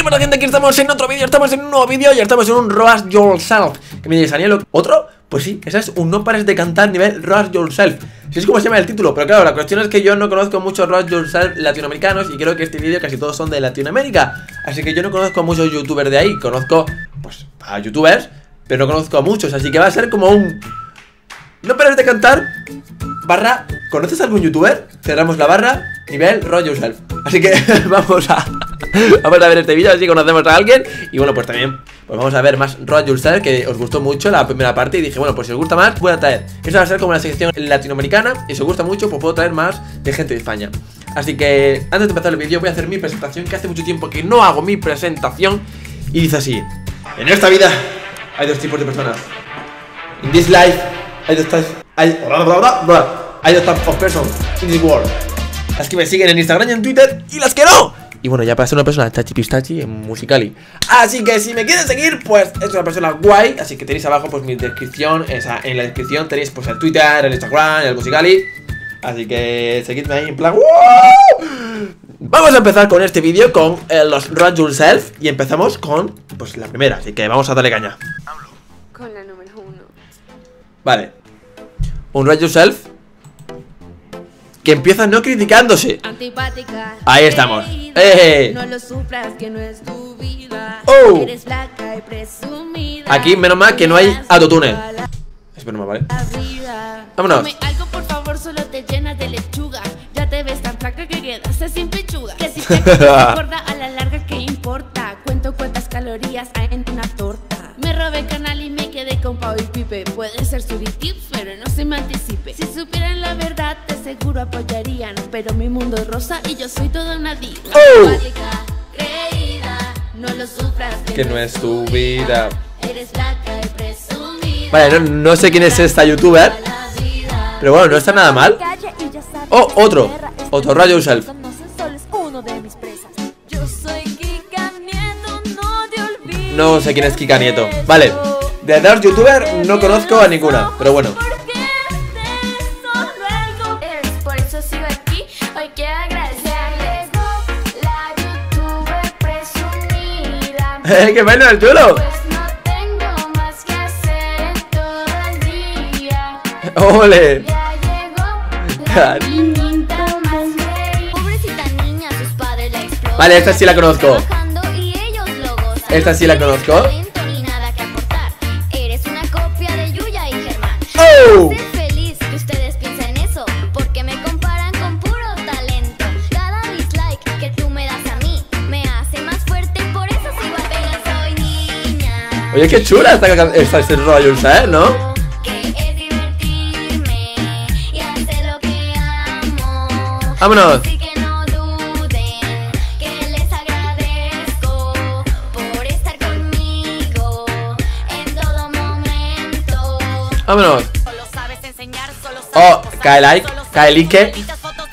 qué pasa gente? Aquí estamos en otro vídeo, estamos en un nuevo vídeo y estamos en un Roast Yourself Que me dices, Daniel, ¿otro? Pues sí, ese es un no pares de cantar nivel Roast Yourself Si es como se llama el título, pero claro, la cuestión es que yo no conozco muchos Roast Yourself latinoamericanos Y creo que este vídeo casi todos son de Latinoamérica Así que yo no conozco a muchos youtubers de ahí Conozco, pues, a youtubers, pero no conozco a muchos Así que va a ser como un... No pares de cantar Barra, ¿conoces algún youtuber? Cerramos la barra, nivel Roast Yourself Así que vamos a... Vamos a ver este vídeo, así conocemos a alguien. Y bueno, pues también pues vamos a ver más Road Yourself Que os gustó mucho la primera parte. Y dije, bueno, pues si os gusta más, voy a traer. Esta va a ser como la sección latinoamericana. Y si os gusta mucho, pues puedo traer más de gente de España. Así que, antes de empezar el vídeo Voy a hacer mi presentación Que hace mucho tiempo que no hago mi presentación. Y dice así. En esta vida hay dos tipos de personas. In this life hay dos types Hay, hay dos types of person in this world. Las que me siguen en Instagram y en Twitter Y las que no y bueno, ya para ser una persona tachi pistachi en Musicali Así que si me quieren seguir, pues es una persona guay. Así que tenéis abajo pues mi descripción o sea, En la descripción tenéis pues el Twitter, el Instagram, el Musicali Así que seguidme ahí en plan Vamos a empezar con este vídeo con eh, los Run Yourself. Y empezamos con pues la primera. Así que vamos a darle caña. Con la número uno. Vale. Un Run Yourself que empieza no criticándose. Antipática. Ahí estamos. ¡Eh! No lo sufras, que no es tu vida. Oh. Eres flaca y presumida. Aquí, menos mal que no hay autotune. Es menos mal, ¿vale? Vámonos. Come algo, por favor, solo te llenas de lechuga. Ya te ves tan flaca que quedaste sin pechuga. Que si te gorda a la con Pau y Pipe. Puede ser tips, pero no se me anticipe. Si supieran la verdad, te seguro apoyarían. Pero mi mundo es rosa y yo soy toda una diva. Oh. Creída, no lo sufras. Que no es tu vida. Eres flaca y presumida. Vale, no, no sé quién es esta youtuber. Pero bueno, no está nada mal. Oh, otro. Otro Rayo Yourself. No sé quién es Kika Nieto. Vale, de dos youtubers no conozco a ninguna, pero bueno. Por eso sigo aquí, hoy quiero agradecerles la youtuber presumida. ¡Eh, qué bueno el chulo! Pues no tengo más que hacer todo el día. ¡Ole! Vale, esta sí la conozco. Esta sí la conozco. Oye, qué chula esta, esta, este Rayo Yourself, ¿no? Vámonos. Así que no duden que les agradezco por estar conmigo en todo momento. Vámonos. Solo sabes enseñar, solo Oh, sabes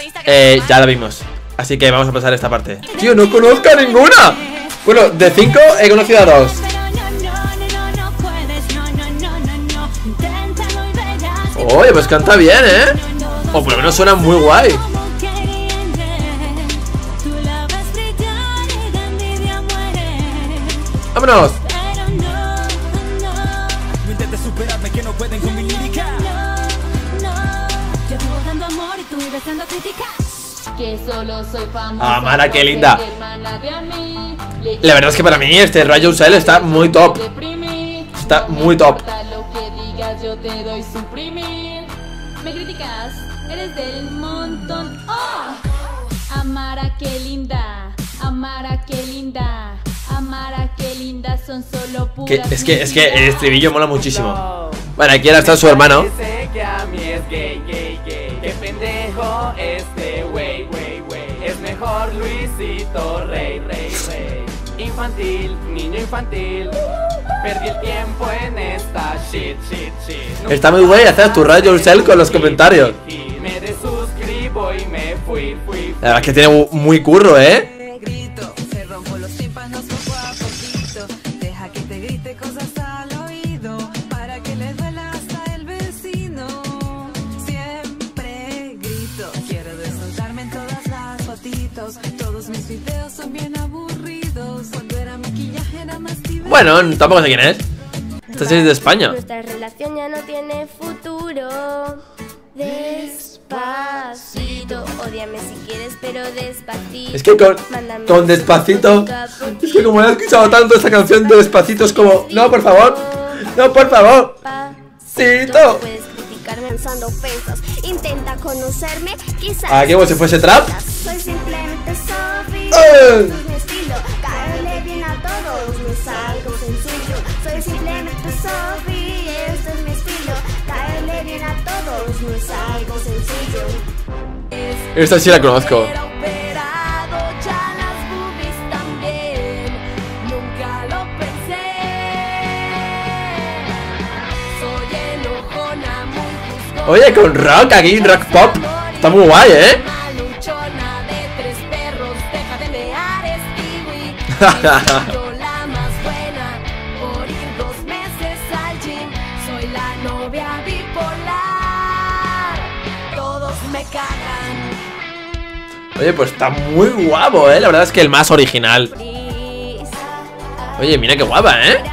Instagram. Eh, ya la vimos. Así que vamos a pasar esta parte. Tío, no conozco a ninguna. Bueno, de cinco he conocido a dos. Oye, pues canta bien, ¿eh? O por lo menos suena muy guay. Vámonos. Ah, Mara, qué linda. La verdad es que para mí este Rayo Yourself está muy top. Está muy top. importa lo que digas, yo te doy suprimir. Del montón. ¡Oh! Amara, qué linda. Amara, qué linda. Amara, qué linda. Son solo Que, puras es que, es que el estribillo mola muchísimo. Bueno, aquí ahora está su hermano. Dice que a mí es gay, gay, gay. Qué pendejo este wey, wey, wey. Es mejor Luisito, rey, rey, rey. Infantil, niño infantil. Perdí el tiempo en esta shit, shit, shit. Está muy guay hacer tu Rayo Yourself con los comentarios. La verdad es que tiene muy curro, ¿eh? Bueno, tampoco sé quién es. Esta es de España. Nuestra relación ya no tiene futuro. Despacito, odiame si quieres, pero despacito. Es que con, con despacito. Es que como he escuchado tanto esta canción de despacito, es como. No, por favor. No, por favor. Criticarme usando ofensas. Intenta conocerme, quizás. Ah, como si fuese trap. Soy simplemente Sophie. ¡Eh! Estilo. Caerle bien a todos no es algo sencillo. Soy simplemente Sophie. Este es mi estilo. Caerle bien a todos no es algo sencillo. Esta sí la conozco. Oye, con rock aquí, rock pop. Está muy guay, ¿eh? Oye, pues está muy guapo, ¿eh? La verdad es que el más original. Oye, mira qué guapa, ¿eh?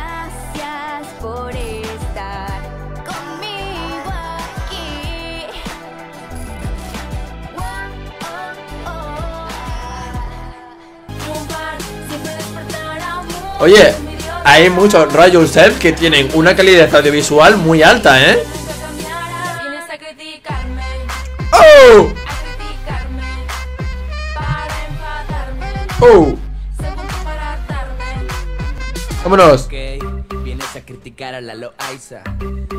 Oye, hay muchos Roy Yourself que tienen una calidad audiovisual muy alta, ¿eh? ¡Oh! ¡Oh! Vámonos. Ok, vienes a criticar a la Loaiza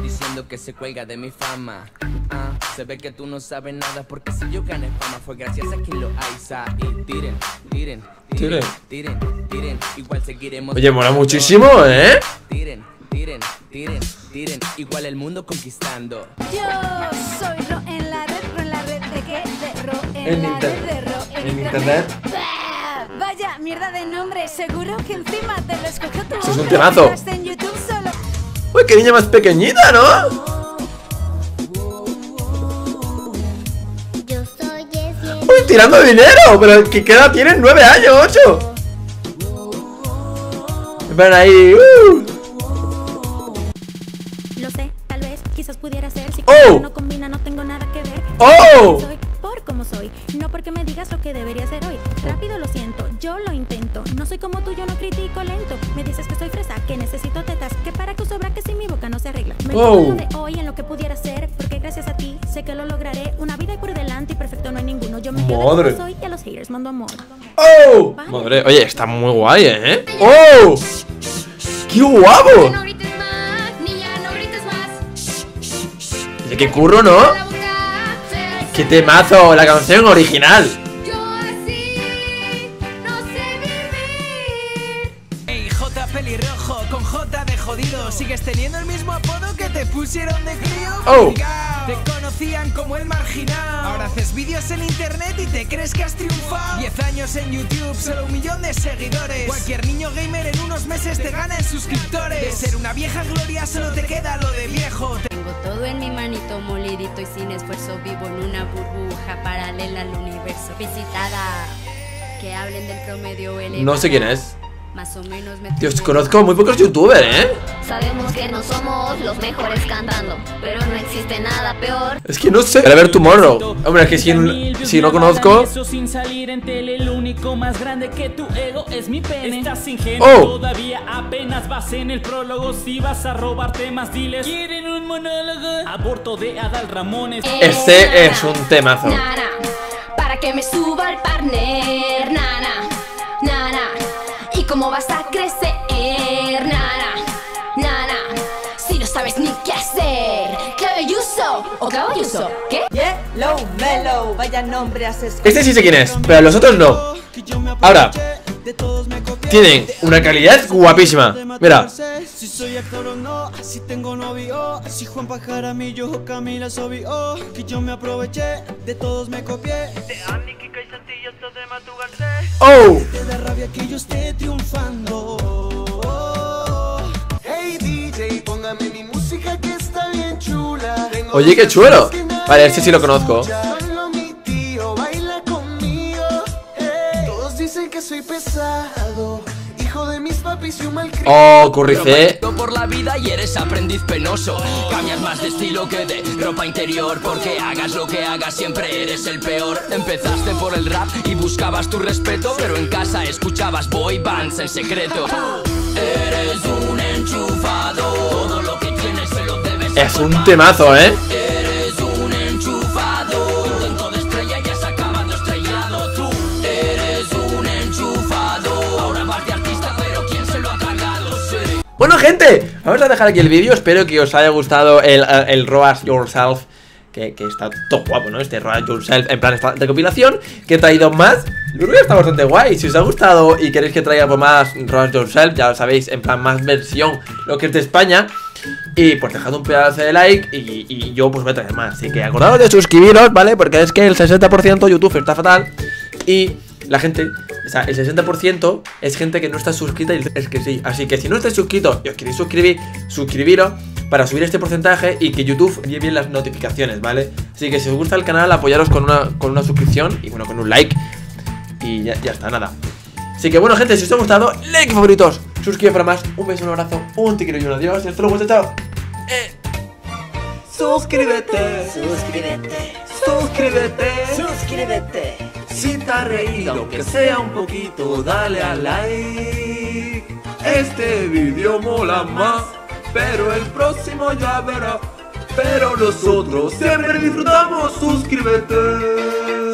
Diciendo que se cuelga de mi fama Ah, se ve que tú no sabes nada Porque si yo gané fama fue gracias a quien Loaiza Y tiren, tiren, tiren, tiren, tiren Igual seguiremos Oye, mola muchísimo, ¿eh? Tiren, tiren, tiren, tiren Igual el mundo conquistando Yo soy Ro en la red, Ro en la red de qué? De Ro en, En la red de Ro en, En internet. Bah, Mierda de nombre, seguro que encima te lo escogió tu Eso es un temazo. Uy, qué niña más pequeñita, ¿no? Yo soy Jessie. Uy, tirando dinero. Pero que queda, tiene nueve años, ocho. Ven ahí. uh. Lo sé, tal vez, quizás pudiera ser. Si ¡Oh! no combina, no tengo nada que ver. ¡Oh! Soy como soy, no porque me digas lo que debería ser hoy. Rápido lo siento, yo lo intento. No soy como tú, yo no critico lento. Me dices que soy fresa, que necesito tetas, que para que sobra que si mi boca no se arregla. Me Oh. lo de hoy en lo que pudiera ser, porque gracias a ti sé que lo lograré. Una vida por delante y perfecto no hay ninguno. Yo me quedo Madre. como soy y a los haters mando amor. ¡Oh! Madre, oye, está muy guay, ¿eh? ¡Oh! ¡Qué guapo! No grites más, niña, no grites más. Oye, qué curro, ¿no? ¡Qué temazo! La canción original. Yo así no sé vivir. Ey, J pelirrojo, con J de jodido Sigues teniendo el mismo apodo que te pusieron de crío Oh. Te conocían como el marginal Ahora haces vídeos en internet y te crees que has triunfado 10 años en YouTube, solo un millón de seguidores Cualquier niño gamer en unos meses te gana en suscriptores De ser una vieja gloria solo te queda lo de viejo Tengo todo en mi manito molidito y sin esfuerzo vivo en una burbuja paralela al universo. Visitada. Que hablen del promedio elevado. No sé quién es. Más o menos me Dios, conozco muy pocos youtubers, ¿eh? Sabemos que no somos los mejores cantando, pero no existe nada peor. Es que no sé. Para ver Tomorrow. Hombre, es que si, si no conozco. Eso sin salir en tele, lo único más grande que tu ego es mi pene. Estás ingenuo, Oh. todavía apenas vas en el prólogo. Si vas a robar temas, diles. ¿Quieren un monólogo? Aborto de Adal Ramones. Este es un temazo. Para que me suba el partner, nana, nana. ¿Y cómo vas a crecer, nana, nana? Si no sabes ni qué hacer, clave uso o clavo uso, ¿qué? Yellow Mellow, vaya nombre escogido. Este sí sé quién es, pero los otros no. Ahora, tienen una calidad guapísima. Mira. Si soy actor o no, si tengo novio, si Juan Pajaramillo o Camila Sobio, que yo me aproveché, de todos me copié. De Andy, Kika y Santillo hasta de Matu Garcés. ¡Oh! Te da rabia que yo esté triunfando. Hey DJ, póngame mi música que está bien chula. Oye, qué chulo. Vale, este sí lo conozco. Oh, Curricé. Por la vida y eres aprendiz penoso. Cambias más de estilo que de ropa interior. Porque hagas lo que hagas, siempre eres el peor. Empezaste por el rap y buscabas tu respeto. Pero en casa escuchabas boy bands en secreto. Eres un enchufado. Todo lo que tienes se lo debes Es un temazo, ¿eh? Gente, vamos a dejar aquí el vídeo. Espero que os haya gustado el, eh, el Roas Yourself. Que, está todo guapo, ¿no? Este Roas Yourself en plan esta recopilación. Que he traído más. Yo creo que está bastante guay. Si os ha gustado y queréis que traiga más Roas Yourself, ya lo sabéis, en plan más versión, lo que es de España. Y pues dejad un pedazo de like y, y yo pues voy a traer más. Así que acordaos de suscribiros, ¿vale? Porque es que el 60% YouTube está fatal. Y la gente, o sea, el 60% es gente que no está suscrita y es que sí. Así que si no estáis suscritos y os queréis suscribir, suscribiros para subir este porcentaje y que YouTube lleve bien las notificaciones, ¿vale? Así que si os gusta el canal, apoyaros con una, con una suscripción y bueno, con un like. Y ya, ya está, nada. Así que bueno, gente, si os ha gustado, like favoritos, suscribid para más. Un beso, un abrazo, un te quiero y un adiós. Y hasta luego, chao, chao. Suscríbete, suscríbete, suscríbete, suscríbete. Si te has reído, aunque sea un poquito, dale a like. Este vídeo mola más, pero el próximo ya verás. Pero nosotros siempre disfrutamos, suscríbete.